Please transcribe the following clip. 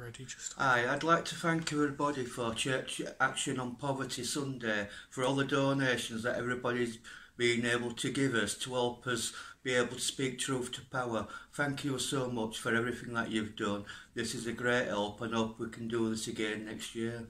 Ready, Aye, I'd like to thank everybody for Church Action on Poverty Sunday for all the donations that everybody's been able to give us to help us be able to speak truth to power. Thank you so much for everything that you've done. This is a great help and hope we can do this again next year.